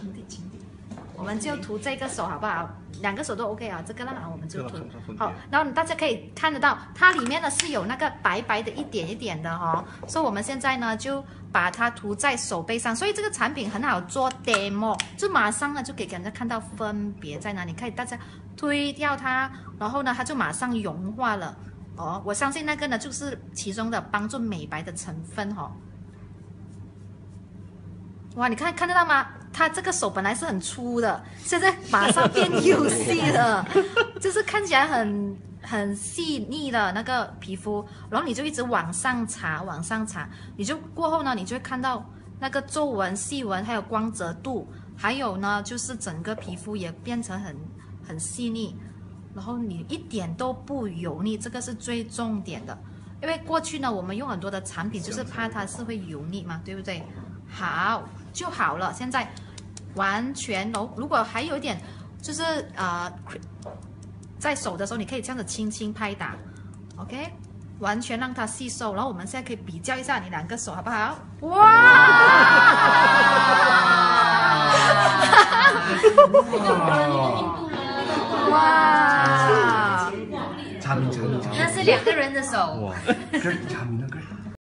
轻点，轻点。我们就涂这个手好不好？两个手都 OK 啊，这个啦，我们就涂好。然后大家可以看得到，它里面呢是有那个白白的一点一点的哈。所以我们现在呢就把它涂在手背上，所以这个产品很好做 demo，就马上呢就可以给人家看到分别在哪里。可以大家推掉它，然后呢它就马上融化了哦。我相信那个呢就是其中的帮助美白的成分哈。哇，你看看得到吗？它这个手本来是很粗的，现在马上变 又细了，就是看起来很很细腻的那个皮肤。然后你就一直往上擦，往上擦，你就过后呢，你就会看到那个皱纹、细纹，还有光泽度，还有呢，就是整个皮肤也变成很很细腻。然后你一点都不油腻，这个是最重点的。因为过去呢，我们用很多的产品，就是怕它是会油腻嘛，对不对？好。就好了，现在完全揉。如果还有一点，就是呃，在手的时候，你可以这样子轻轻拍打，OK，完全让它吸收。然后我们现在可以比较一下你两个手好不好？哇！哇！那是两个人的手。哇！这差名那个。